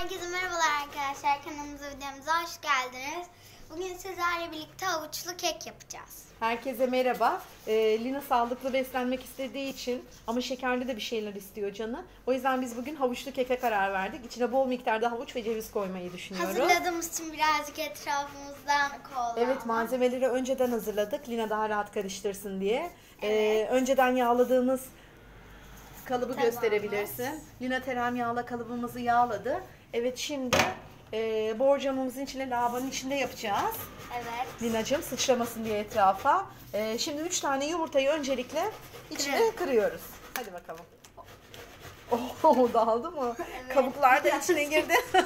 Herkese merhabalar arkadaşlar. Kanalımıza videomuza hoş geldiniz. Bugün sizlerle birlikte havuçlu kek yapacağız. Herkese merhaba. Ee, Lina sağlıklı beslenmek istediği için ama şekerli de bir şeyler istiyor canı. O yüzden biz bugün havuçlu keke karar verdik. İçine bol miktarda havuç ve ceviz koymayı düşünüyoruz. Hazırladığımız için birazcık etrafımızdan oldu. Evet malzemeleri önceden hazırladık. Lina daha rahat karıştırsın diye. Ee, Evet. önceden yağladığımız kalıbı Tabağımız. gösterebilirsin. Lina tereyağla kalıbımızı yağladı. Evet şimdi e, borcamımızın içine lavanın içinde yapacağız. Evet. Linacığım sıçramasın diye etrafa. Ee, şimdi 3 tane yumurtayı öncelikle içine Kıralım. kırıyoruz. Hadi bakalım. Oh dağıldı mı? Evet. Kabuklar da içine girdi.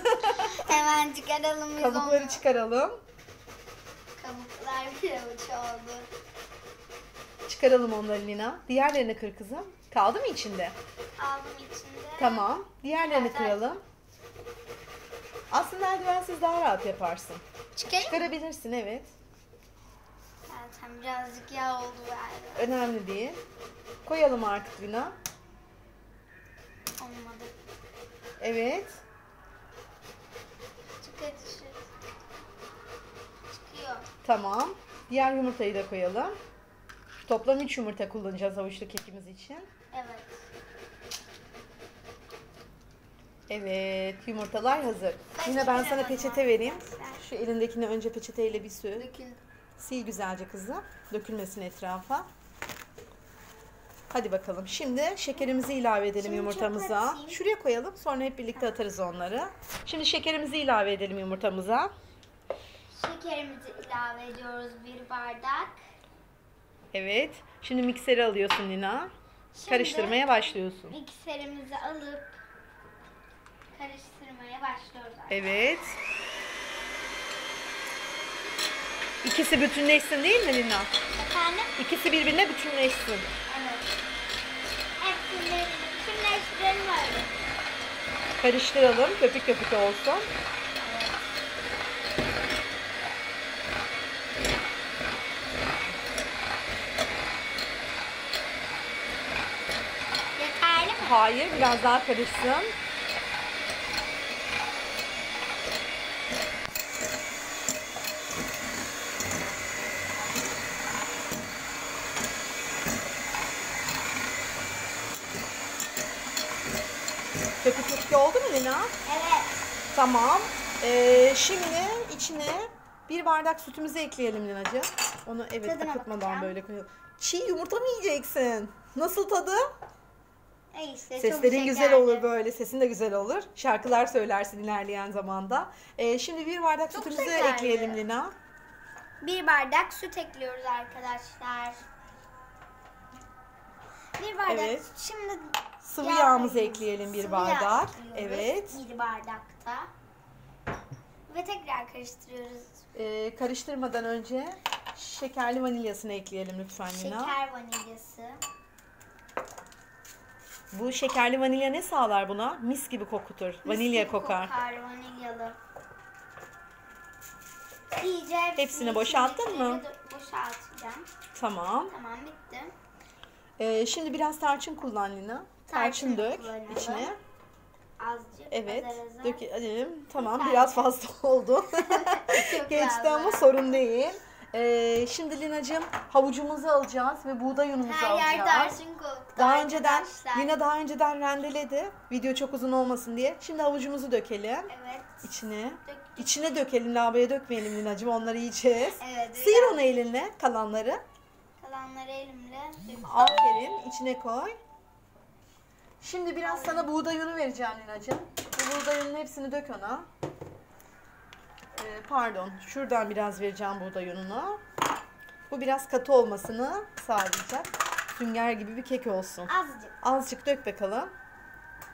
Hemen çıkaralım biz Kabukları onu. çıkaralım. Kabuklar bir avuç oldu. Çıkaralım onları Lina. Diğerlerini kır kızım. Kaldı mı içinde? Aldım içinde. Tamam. Diğerlerini Evet. kıralım. Aslında eldivensiz daha rahat yaparsın. Çıkarayım mı? Çıkarabilirsin evet. Zaten birazcık yağ oldu galiba. Önemli değil. Koyalım artık Lina. Olmadı. Evet. Çıkıyor. Tamam. Diğer yumurtayı da koyalım. Toplam 3 yumurta kullanacağız havuçlu kekimiz için. Evet. Evet, yumurtalar hazır. Ben Yine ben sana peçete vereyim. arkadaşlar. Şu elindekini önce peçeteyle bir sür. Döküldü. Sil güzelce kızım. Dökülmesin etrafa. Hadi bakalım. Şimdi şekerimizi ilave edelim Şimdi yumurtamıza. Şuraya koyalım. Sonra hep birlikte atarız onları. Şimdi şekerimizi ilave edelim yumurtamıza. Şekerimizi ilave ediyoruz bir bardak. Evet. Şimdi mikseri alıyorsun Lina. Şimdi Karıştırmaya başlıyorsun. Mikserimizi alıp karıştırmaya başlıyoruz. Evet. İkisi bütünleşsin değil mi Lina? Efendim? İkisi birbirine bütünleşsin. Evet. Hepsini bütünleştirelim öyle. Karıştıralım. Köpük köpük olsun. Yeterli mi? Hayır, biraz daha karışsın. Köpük köpük oldu mu Lina? Evet. Tamam. Ee, şimdi içine bir bardak sütümüzü ekleyelim Linacığım. Onu evet Tadına akıtmadan bakacağım. böyle koyalım. Çiğ yumurta mı yiyeceksin? Nasıl tadı? E işte, Seslerin güzel şekerli. olur böyle. Sesin de güzel olur. Şarkılar söylersin ilerleyen zamanda. Ee, şimdi bir bardak Çok sütümüzü şekerli. ekleyelim Lina. Bir bardak süt ekliyoruz arkadaşlar. Bir bardak Evet. Şimdi Sıvı yağ yağımızı ekleyelim bir Sıvı bardak. Evet. Bir bardakta. Ve tekrar karıştırıyoruz. Ee, karıştırmadan önce şekerli vanilyasını ekleyelim lütfen Lina. Şeker vanilyası. Bu şekerli vanilya ne sağlar buna? Mis gibi kokutur. Vanilya Mis gibi kokar. Kokar vanilyalı. İyice Hepsini boşalttın mı? Boşaltacağım. Tamam. Tamam bitti. Ee, şimdi biraz tarçın kullan Lina. Tarçın Tarçın dök kullanalım. içine. Azıcık. Evet. azar azar. Dökelim. Tamam biraz fazla oldu. Geçti ama sorun değil. Ee, şimdi Lina'cığım havucumuzu alacağız ve buğday unumuzu Her alacağız. tarçın koktu Daha önceden arkadaşlar. Lina daha önceden rendeledi. Video çok uzun olmasın diye. Şimdi havucumuzu dökelim Evet. içine. Döktük. İçine dökelim, lavaboya dökmeyelim Lina'cığım. Onları yiyeceğiz. Evet. Sıyır onu elinle kalanları. Kalanları elimle döktüm. Aferin. içine koy. Şimdi biraz sana buğday unu vereceğim Lina'cığım. Bu buğday ununun hepsini dök ona. Ee, pardon. Şuradan biraz vereceğim buğday ununu. Bu biraz katı olmasını sağlayacak. Sünger gibi bir kek olsun. Azıcık. Azıcık dök bakalım.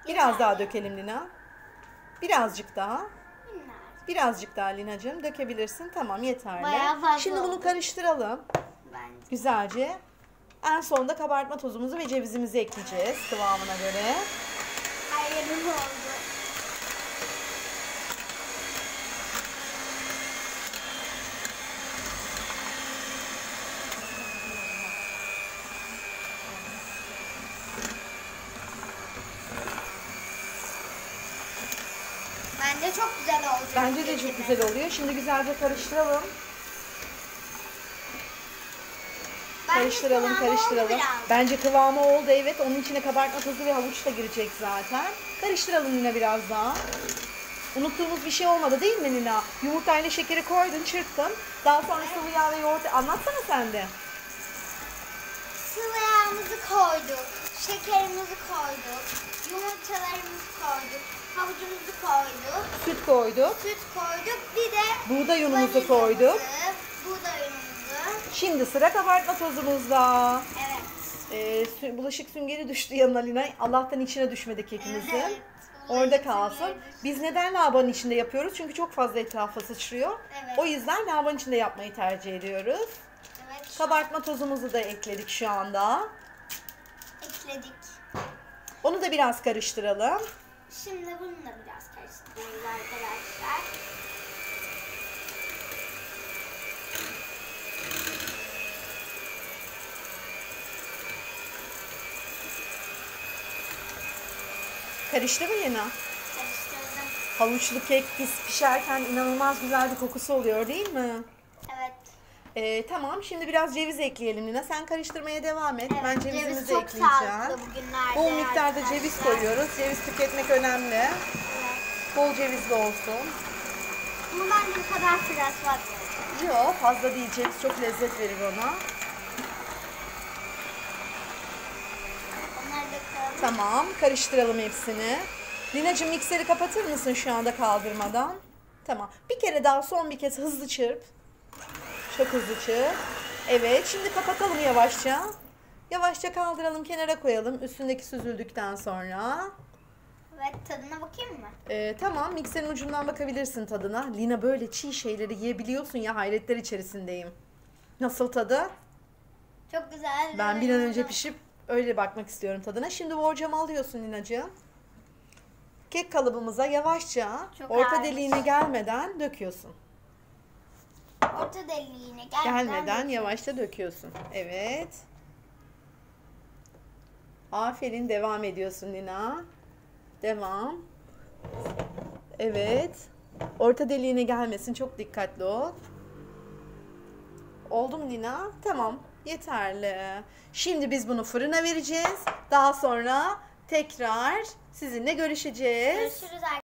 Biraz Yeterli. daha dökelim Lina. Birazcık daha. Birazcık daha Lina'cığım dökebilirsin. Tamam yeterli. Bayağı fazla Şimdi bunu oldu. karıştıralım Bence. güzelce. En sonunda kabartma tozumuzu ve cevizimizi ekleyeceğiz kıvamına göre. Yerim oldu. Bence çok güzel olacak. Bence de çok güzel oluyor. Şimdi güzelce karıştıralım. Bence Karıştıralım, karıştıralım. Bence kıvamı oldu evet. Onun içine kabartma tozu ve havuç da girecek zaten. Karıştıralım yine biraz daha. Unuttuğumuz bir şey olmadı değil mi Nina? Yumurtayla şekeri koydun, çırptın. Daha sonra sıvı yağ ve yoğurt... Anlatsana sen de. Sıvı yağımızı koyduk. Şekerimizi koyduk. Yumurtalarımızı koyduk. Havucumuzu koyduk. Süt koyduk. Süt koyduk. Bir de Buğday unumuzu koyduk. Buğday unumuzu. Şimdi sıra kabartma tozumuzda. Evet. Ee, bulaşık süngeri düştü yanına Lina. Allah'tan içine düşmedi kekimizin. Evet. Orada kalsın. Biz neden lavabonun içinde yapıyoruz? Çünkü çok fazla etrafa sıçrıyor. Evet. O yüzden lavabonun içinde yapmayı tercih ediyoruz. Evet. Kabartma tozumuzu da ekledik şu anda. ekledik. Onu da biraz karıştıralım. Şimdi bunu da biraz karıştırıyoruz arkadaşlar. Karıştı mı Lina? Karıştırdım. Havuçlu kek biz pişerken inanılmaz güzel bir kokusu oluyor değil mi? Ee, tamam şimdi biraz ceviz ekleyelim Lina. Sen karıştırmaya devam et. evet. ben cevizimizi Ceviz çok ekleyeceğim. Bol miktarda ceviz koyuyoruz. Ceviz tüketmek önemli. Evet. Bol cevizli olsun. Ama bence bu kadar biraz fazla. Yok fazla değil. Ceviz çok lezzet verir ona. Tamam karıştıralım hepsini. Lina'cığım mikseri kapatır mısın şu anda kaldırmadan? Tamam. Bir kere daha son bir kez hızlı çırp. Çok hızlı çırp. Evet şimdi kapatalım yavaşça. Yavaşça kaldıralım kenara koyalım üstündeki süzüldükten sonra. Evet tadına bakayım mı? Ee, tamam mikserin ucundan bakabilirsin tadına. Lina böyle çiğ şeyleri yiyebiliyorsun ya hayretler içerisindeyim. Nasıl tadı? Çok güzel. Ben bir an önce pişip öyle bakmak istiyorum tadına. Şimdi borcamı alıyorsun Lina'cığım. Kek kalıbımıza yavaşça Çok orta ağır. deliğine gelmeden döküyorsun. Orta deliğine gelmeden. Gelmeden yavaşça döküyorsun. Evet. Aferin devam ediyorsun Lina. Devam. Evet. Orta deliğine gelmesin çok dikkatli ol. Oldu mu Lina? Tamam. Yeterli. Şimdi biz bunu fırına vereceğiz. Daha sonra tekrar sizinle görüşeceğiz. Görüşürüz arkadaşlar.